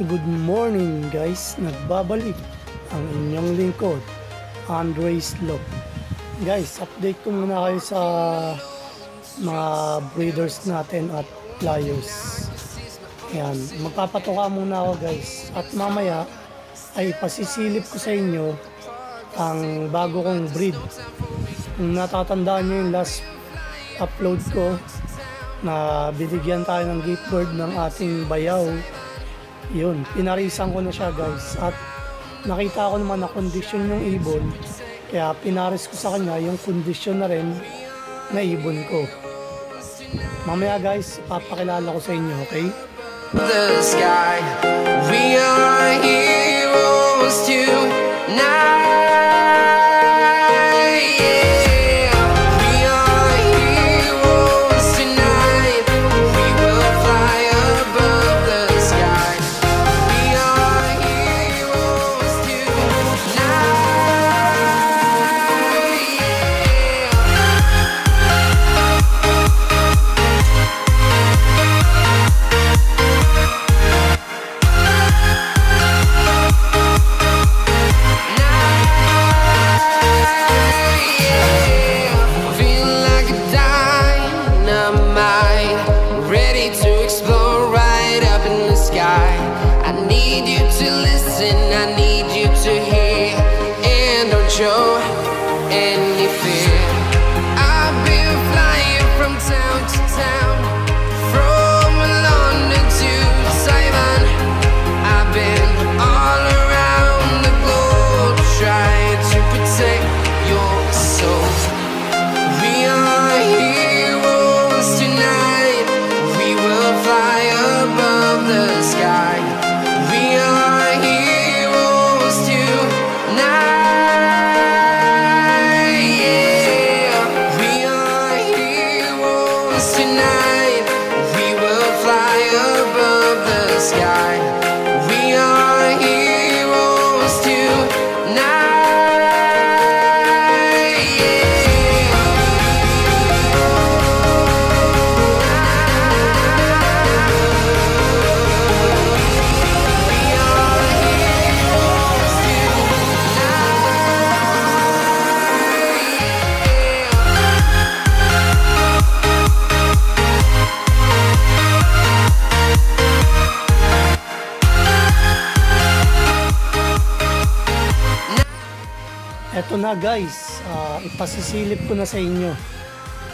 Good morning guys, nagbabalik ang inyong lingkod, Andres Love. Guys, update ko muna kayo sa mga breeders natin at flyers. Yan, magpapatuka muna ako guys. At mamaya ay pasisilip ko sa inyo ang bago kong breed. Kung natatandaan nyo yung last upload ko na binigyan tayo ng gift bird ng ating bayaw. Yun, pinarisan ko na siya guys. At nakita ko naman na kondisyon yung ibon. Kaya pinaris ko sa kanya yung kondisyon na rin na ibon ko. Mamaya guys, papakilala ko sa inyo, okay? the sky. We are heroes tonight. and Eto na guys, ah, ipasisilip ko na sa inyo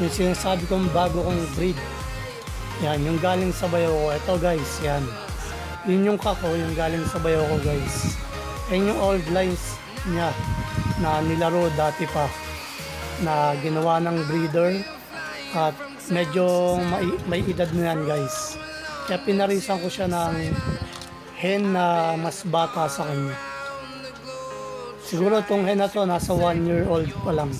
yung sinasabi kong bago kong breed. Yan, yung galing sa bayo ko. Ito guys, yan. Yun yung kako, yung galing sa bayo ko guys. Yan yung old lines niya na nilaro dati pa na ginawa ng breeder at medyo may, may edad na yan guys. Kaya pinarisan ko siya ng hen na mas bata sa kanya. Siguro itong hen na to nasa 1 year old pa lang.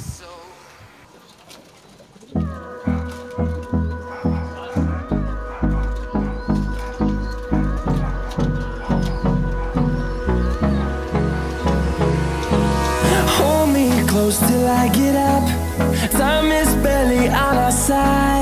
Hold me close till I get up. Time is barely on our side.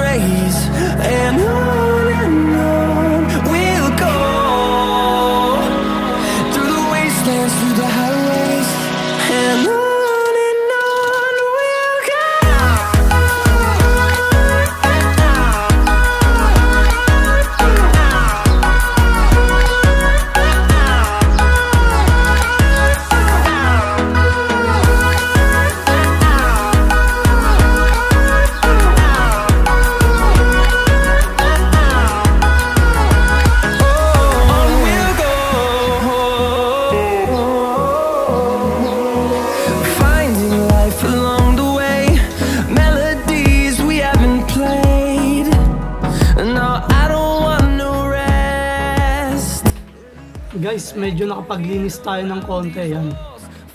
Guys, medyo nakapaglinis tayo ng konti yan.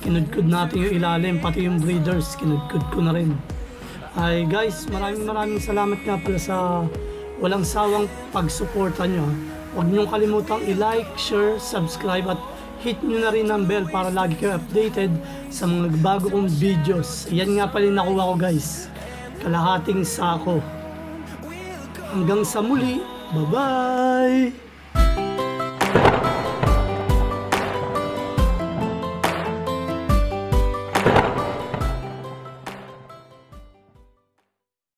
kinudkud natin yung ilalim, pati yung breeders, kinudkud ko na rin. Ay guys, maraming maraming salamat nga pala sa walang sawang pagsuporta nyo. Huwag niyong kalimutang i-like, share, subscribe at hit nyo na rin ang bell para lagi kayo updated sa mga nagbago kong videos. Yan nga pala yung nakuha ko guys. Kalahating sako. Hanggang sa muli, bye-bye!